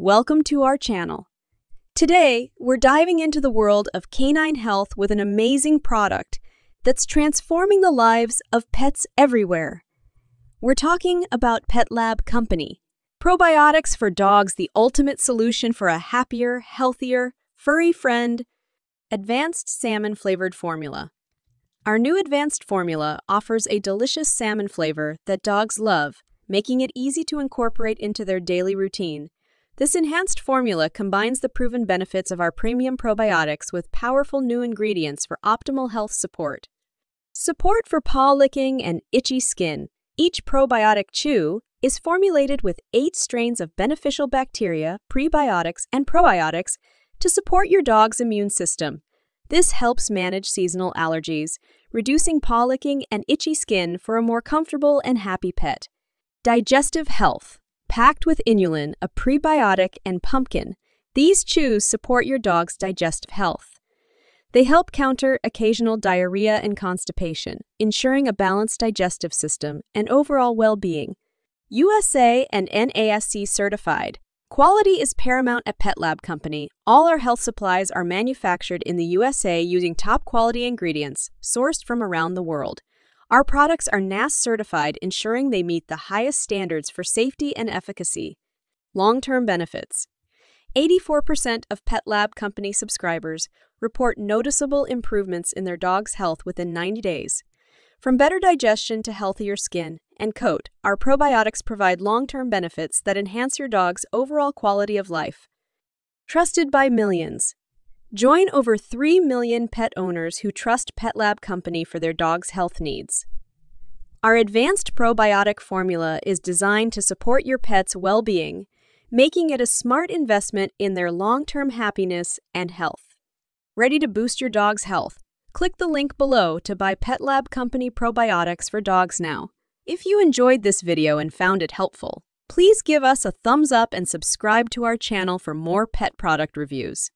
welcome to our channel. Today, we're diving into the world of canine health with an amazing product that's transforming the lives of pets everywhere. We're talking about Pet Lab Company. Probiotics for dogs, the ultimate solution for a happier, healthier, furry friend. Advanced salmon flavored formula. Our new advanced formula offers a delicious salmon flavor that dogs love, making it easy to incorporate into their daily routine. This enhanced formula combines the proven benefits of our premium probiotics with powerful new ingredients for optimal health support. Support for paw licking and itchy skin. Each probiotic chew is formulated with eight strains of beneficial bacteria, prebiotics, and probiotics to support your dog's immune system. This helps manage seasonal allergies, reducing paw licking and itchy skin for a more comfortable and happy pet. Digestive health. Packed with inulin, a prebiotic, and pumpkin, these chews support your dog's digestive health. They help counter occasional diarrhea and constipation, ensuring a balanced digestive system and overall well being. USA and NASC certified. Quality is paramount at Pet Lab Company. All our health supplies are manufactured in the USA using top quality ingredients sourced from around the world. Our products are NASC certified, ensuring they meet the highest standards for safety and efficacy. Long term benefits 84% of Pet Lab Company subscribers report noticeable improvements in their dog's health within 90 days. From better digestion to healthier skin and coat, our probiotics provide long term benefits that enhance your dog's overall quality of life. Trusted by millions. Join over 3 million pet owners who trust Pet Lab Company for their dog's health needs. Our advanced probiotic formula is designed to support your pet's well being, making it a smart investment in their long term happiness and health. Ready to boost your dog's health? Click the link below to buy Pet Lab Company probiotics for dogs now. If you enjoyed this video and found it helpful, please give us a thumbs up and subscribe to our channel for more pet product reviews.